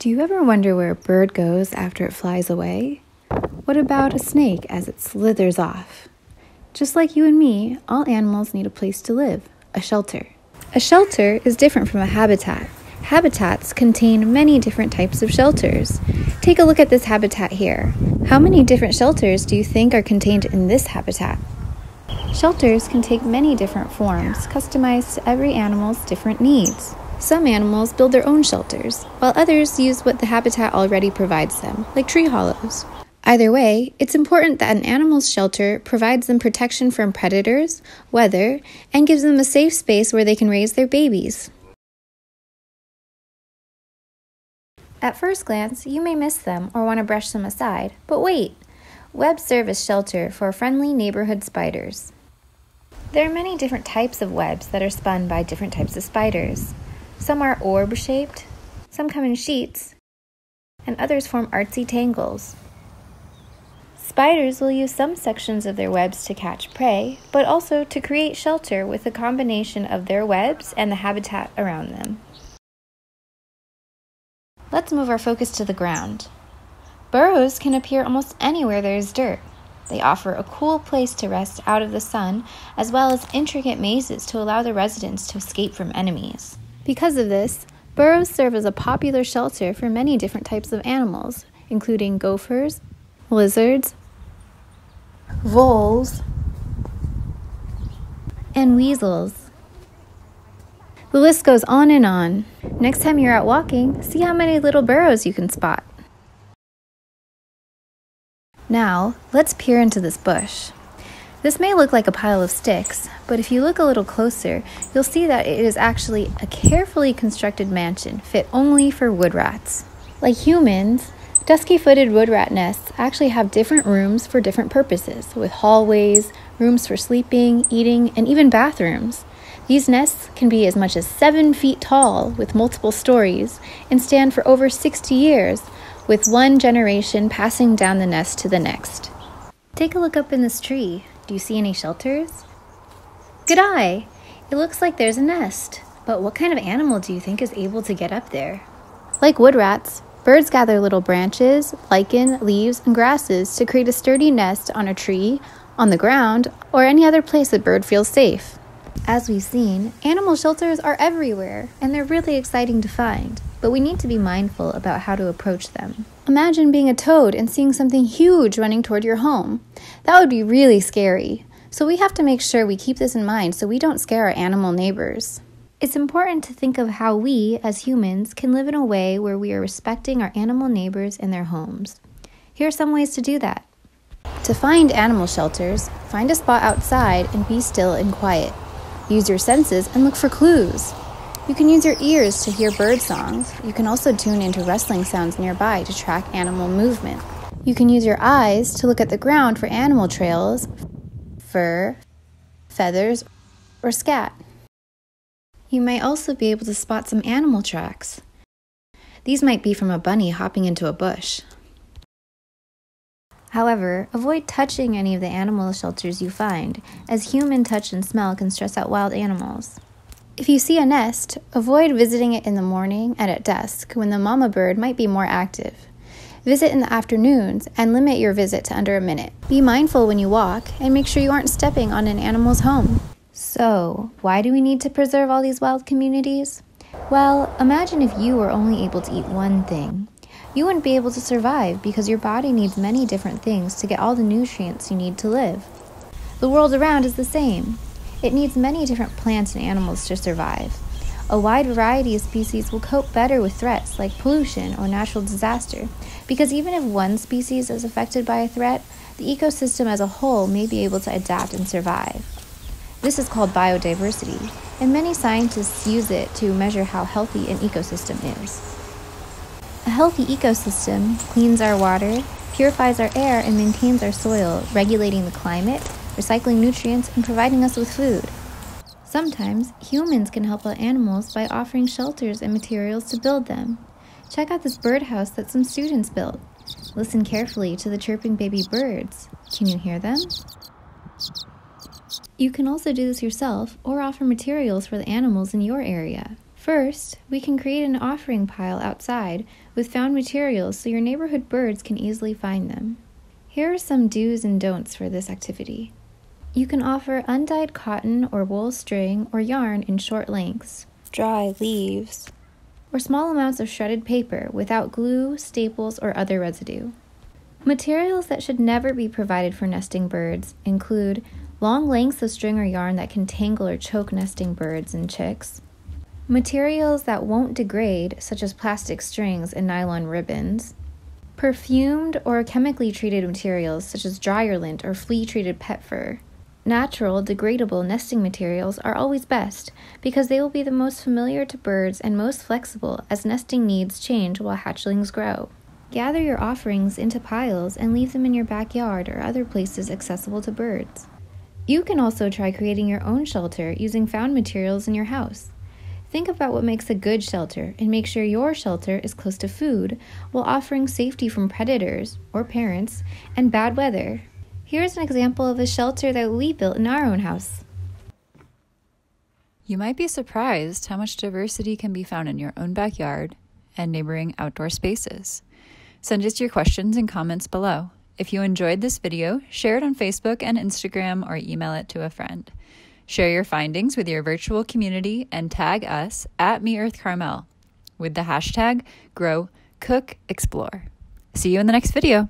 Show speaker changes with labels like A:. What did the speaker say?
A: Do you ever wonder where a bird goes after it flies away? What about a snake as it slithers off? Just like you and me, all animals need a place to live, a shelter. A shelter is different from a habitat. Habitats contain many different types of shelters. Take a look at this habitat here. How many different shelters do you think are contained in this habitat? Shelters can take many different forms, customized to every animal's different needs. Some animals build their own shelters, while others use what the habitat already provides them, like tree hollows. Either way, it's important that an animal's shelter provides them protection from predators, weather, and gives them a safe space where they can raise their babies. At first glance, you may miss them or want to brush them aside, but wait! Web serve as shelter for friendly neighborhood spiders. There are many different types of webs that are spun by different types of spiders. Some are orb shaped, some come in sheets, and others form artsy tangles. Spiders will use some sections of their webs to catch prey, but also to create shelter with a combination of their webs and the habitat around them. Let's move our focus to the ground. Burrows can appear almost anywhere there is dirt. They offer a cool place to rest out of the sun, as well as intricate mazes to allow the residents to escape from enemies. Because of this, burrows serve as a popular shelter for many different types of animals, including gophers, lizards, voles, and weasels. The list goes on and on. Next time you're out walking, see how many little burrows you can spot. Now, let's peer into this bush. This may look like a pile of sticks, but if you look a little closer, you'll see that it is actually a carefully constructed mansion fit only for wood rats. Like humans, dusky footed wood rat nests actually have different rooms for different purposes, with hallways, rooms for sleeping, eating, and even bathrooms. These nests can be as much as 7 feet tall with multiple stories and stand for over 60 years, with one generation passing down the nest to the next. Take a look up in this tree. Do you see any shelters? Good eye! It looks like there's a nest. But what kind of animal do you think is able to get up there? Like wood rats, birds gather little branches, lichen, leaves, and grasses to create a sturdy nest on a tree, on the ground, or any other place a bird feels safe. As we've seen, animal shelters are everywhere, and they're really exciting to find, but we need to be mindful about how to approach them. Imagine being a toad and seeing something huge running toward your home. That would be really scary. So we have to make sure we keep this in mind so we don't scare our animal neighbors. It's important to think of how we, as humans, can live in a way where we are respecting our animal neighbors and their homes. Here are some ways to do that. To find animal shelters, find a spot outside and be still and quiet. Use your senses and look for clues. You can use your ears to hear bird songs. You can also tune into rustling sounds nearby to track animal movement. You can use your eyes to look at the ground for animal trails, fur, feathers, or scat. You may also be able to spot some animal tracks. These might be from a bunny hopping into a bush. However, avoid touching any of the animal shelters you find, as human touch and smell can stress out wild animals. If you see a nest, avoid visiting it in the morning and at dusk when the mama bird might be more active. Visit in the afternoons and limit your visit to under a minute. Be mindful when you walk and make sure you aren't stepping on an animal's home. So, why do we need to preserve all these wild communities? Well, imagine if you were only able to eat one thing. You wouldn't be able to survive because your body needs many different things to get all the nutrients you need to live. The world around is the same. It needs many different plants and animals to survive. A wide variety of species will cope better with threats like pollution or natural disaster, because even if one species is affected by a threat, the ecosystem as a whole may be able to adapt and survive. This is called biodiversity, and many scientists use it to measure how healthy an ecosystem is. A healthy ecosystem cleans our water, purifies our air, and maintains our soil, regulating the climate, recycling nutrients, and providing us with food. Sometimes, humans can help out animals by offering shelters and materials to build them. Check out this birdhouse that some students built. Listen carefully to the chirping baby birds. Can you hear them? You can also do this yourself or offer materials for the animals in your area. First, we can create an offering pile outside with found materials so your neighborhood birds can easily find them. Here are some do's and don'ts for this activity. You can offer undyed cotton or wool string or yarn in short lengths,
B: dry leaves,
A: or small amounts of shredded paper without glue, staples, or other residue. Materials that should never be provided for nesting birds include long lengths of string or yarn that can tangle or choke nesting birds and chicks, materials that won't degrade, such as plastic strings and nylon ribbons, perfumed or chemically treated materials such as dryer lint or flea treated pet fur. Natural, degradable nesting materials are always best because they will be the most familiar to birds and most flexible as nesting needs change while hatchlings grow. Gather your offerings into piles and leave them in your backyard or other places accessible to birds. You can also try creating your own shelter using found materials in your house. Think about what makes a good shelter and make sure your shelter is close to food while offering safety from predators or parents and bad weather. Here's an example of a shelter that we built in our own house.
C: You might be surprised how much diversity can be found in your own backyard and neighboring outdoor spaces. Send us your questions and comments below. If you enjoyed this video, share it on Facebook and Instagram or email it to a friend. Share your findings with your virtual community and tag us at MEarth Carmel with the hashtag Grow Cook Explore. See you in the next video.